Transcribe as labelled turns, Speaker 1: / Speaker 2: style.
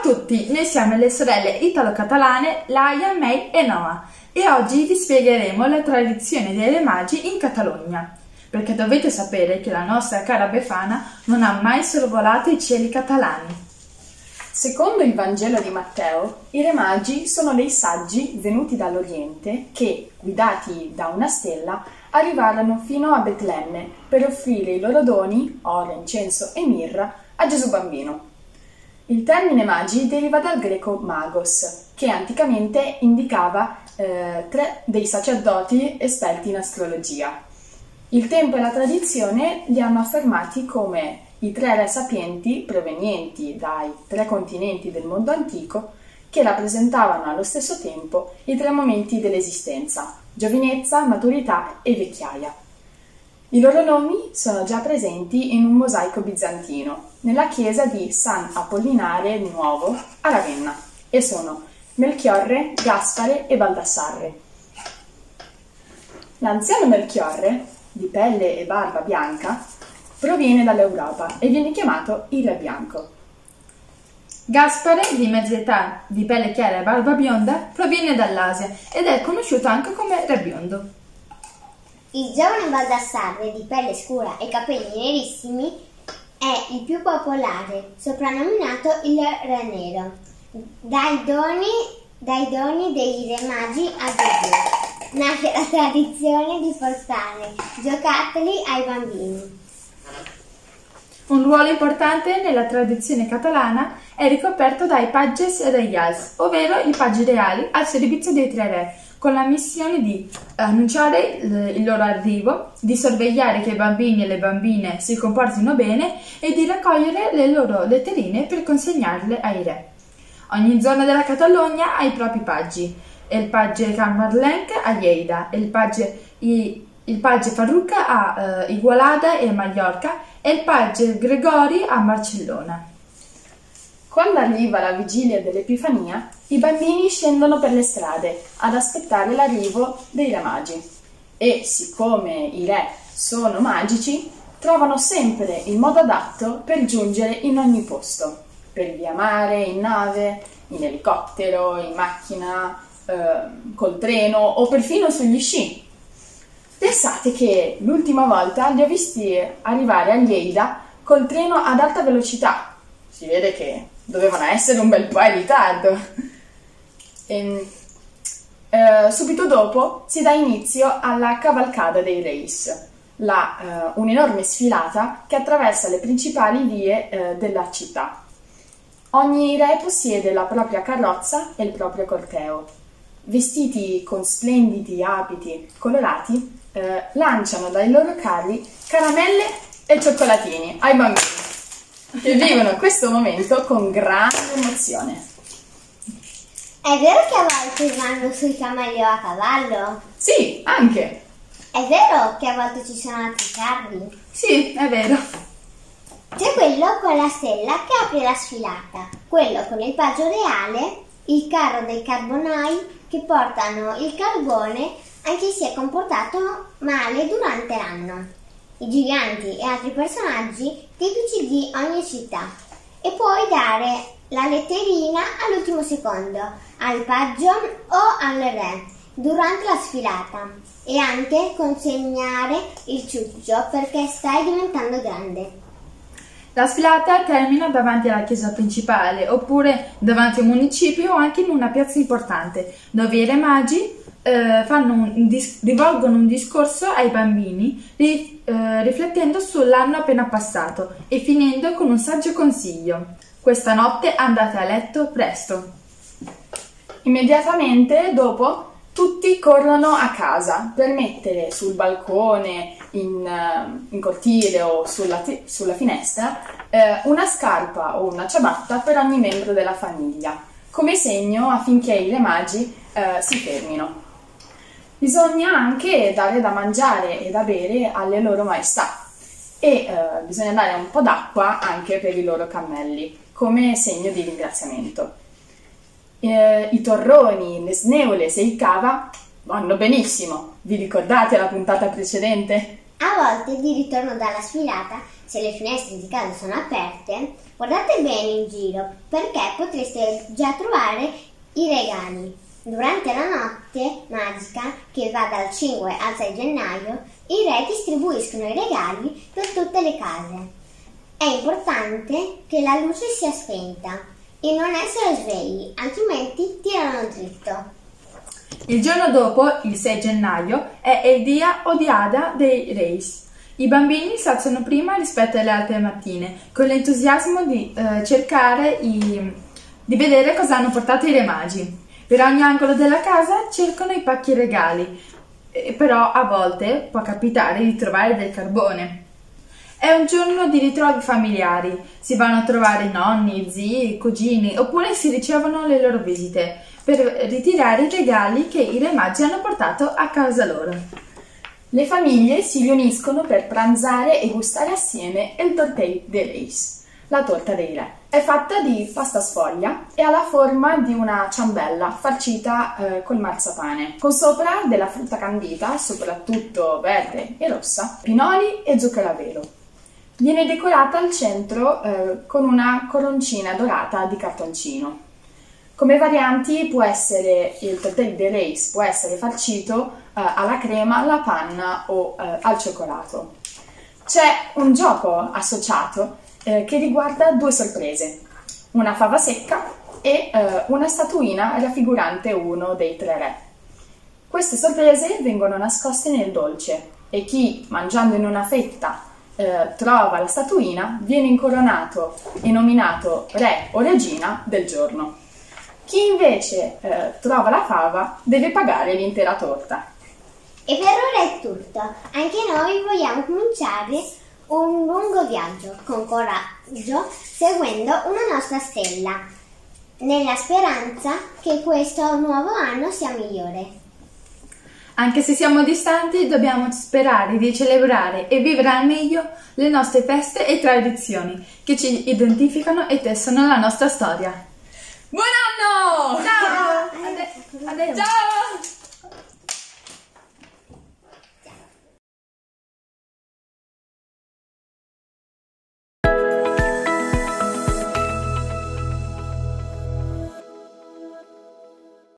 Speaker 1: a tutti, noi siamo le sorelle italo-catalane Laia, May e Noah e oggi vi spiegheremo la tradizione dei Re Magi in Catalogna, perché dovete sapere che la nostra cara Befana non ha mai sorvolato i cieli catalani.
Speaker 2: Secondo il Vangelo di Matteo, i Re Magi sono dei saggi venuti dall'Oriente che, guidati da una stella, arrivarono fino a Betlemme per offrire i loro doni, oro, incenso e mirra, a Gesù bambino. Il termine magi deriva dal greco magos, che anticamente indicava eh, tre dei sacerdoti esperti in astrologia. Il tempo e la tradizione li hanno affermati come i tre re sapienti provenienti dai tre continenti del mondo antico che rappresentavano allo stesso tempo i tre momenti dell'esistenza, giovinezza, maturità e vecchiaia. I loro nomi sono già presenti in un mosaico bizantino nella chiesa di San Apollinare Nuovo a Ravenna e sono Melchiorre, Gaspare e Baldassarre. L'anziano Melchiorre, di pelle e barba bianca, proviene dall'Europa e viene chiamato il Re Bianco.
Speaker 1: Gaspare, di mezza età, di pelle chiara e barba bionda, proviene dall'Asia ed è conosciuto anche come Re Biondo.
Speaker 3: Il giovane Baldassarre, di pelle scura e capelli nerissimi, è il più popolare, soprannominato il Re Nero, dai doni, dai doni dei Re Magi a Gesù. Nasce la tradizione di portare giocattoli ai bambini.
Speaker 1: Un ruolo importante nella tradizione catalana è ricoperto dai pages reals, ovvero i paggi reali al servizio dei tre re, con la missione di annunciare il loro arrivo, di sorvegliare che i bambini e le bambine si comportino bene e di raccogliere le loro letterine per consegnarle ai re. Ogni zona della Catalogna ha i propri paggi, il pagge Camarlenc a Lleida, il pagge, i, il pagge Farruca a uh, Igualada e Mallorca e il pagge Gregori a Barcellona.
Speaker 2: Quando arriva la vigilia dell'Epifania, i bambini scendono per le strade ad aspettare l'arrivo dei re magi e, siccome i re sono magici, trovano sempre il modo adatto per giungere in ogni posto, per via mare, in nave, in elicottero, in macchina, eh, col treno o perfino sugli sci. Pensate che l'ultima volta li ho visti arrivare a Lleida col treno ad alta velocità. Si vede che dovevano essere un bel po' in ritardo. E, eh, subito dopo si dà inizio alla cavalcata dei race, la, eh, un'enorme sfilata che attraversa le principali vie eh, della città. Ogni re possiede la propria carrozza e il proprio corteo. Vestiti con splendidi abiti colorati, eh, lanciano dai loro carri caramelle e cioccolatini ai bambini che vivono questo momento con grande emozione.
Speaker 3: È vero che a volte vanno sui cammelli o a cavallo?
Speaker 2: Sì, anche.
Speaker 3: È vero che a volte ci sono altri carri?
Speaker 1: Sì, è vero.
Speaker 3: C'è quello con la stella che apre la sfilata, quello con il paggio reale, il carro dei carbonai che portano il carbone a chi si è comportato male durante l'anno i giganti e altri personaggi tipici di ogni città e puoi dare la letterina all'ultimo secondo, al paggio o al re durante la sfilata e anche consegnare il ciuccio perché stai diventando grande.
Speaker 1: La sfilata termina davanti alla chiesa principale oppure davanti a un municipio o anche in una piazza importante dove i re magi eh, un dis- rivolgono un discorso ai bambini ri- eh, riflettendo sull'anno appena passato e finendo con un saggio consiglio. Questa notte andate a letto presto.
Speaker 2: Immediatamente dopo tutti corrono a casa per mettere sul balcone, in, eh, in cortile o sulla, t- sulla finestra eh, una scarpa o una ciabatta per ogni membro della famiglia, come segno affinché i re magi eh, si fermino. Bisogna anche dare da mangiare e da bere alle loro maestà e eh, bisogna dare un po' d'acqua anche per i loro cammelli come segno di ringraziamento. Eh, I torroni, le sneule e il cava vanno benissimo. Vi ricordate la puntata precedente?
Speaker 3: A volte di ritorno dalla sfilata se le finestre di casa sono aperte, guardate bene in giro perché potreste già trovare i regali. Durante la notte magica, che va dal 5 al 6 gennaio, i re distribuiscono i regali per tutte le case. È importante che la luce sia spenta e non essere svegli, altrimenti tirano dritto.
Speaker 1: Il giorno dopo, il 6 gennaio, è il dia o diada dei Reis. I bambini si alzano prima rispetto alle altre mattine, con l'entusiasmo di eh, cercare i, di vedere cosa hanno portato i re magi. Per ogni angolo della casa cercano i pacchi regali, però a volte può capitare di trovare del carbone. È un giorno di ritrovi familiari, si vanno a trovare nonni, zii, cugini, oppure si ricevono le loro visite per ritirare i regali che i re magi hanno portato a casa loro.
Speaker 2: Le famiglie si riuniscono per pranzare e gustare assieme il tortei de Reis, la torta dei re. È fatta di pasta sfoglia e ha la forma di una ciambella farcita eh, col marzapane, con sopra della frutta candita, soprattutto verde e rossa, pinoli e zucchero a velo. Viene decorata al centro eh, con una coroncina dorata di cartoncino. Come varianti può essere il tortell de reis, può essere farcito eh, alla crema, alla panna o eh, al cioccolato. C'è un gioco associato eh, che riguarda due sorprese, una fava secca e eh, una statuina raffigurante uno dei tre re. Queste sorprese vengono nascoste nel dolce e chi, mangiando in una fetta, eh, trova la statuina, viene incoronato e nominato re o regina del giorno. Chi invece eh, trova la fava deve pagare l'intera torta.
Speaker 3: E per ora è tutto. Anche noi vogliamo cominciare un lungo viaggio con coraggio, seguendo una nostra stella, nella speranza che questo nuovo anno sia migliore.
Speaker 1: Anche se siamo distanti, dobbiamo sperare di celebrare e vivere al meglio le nostre feste e tradizioni che ci identificano e tessono la nostra storia.
Speaker 2: Buon anno!
Speaker 1: Ciao! Ade- ade- ciao!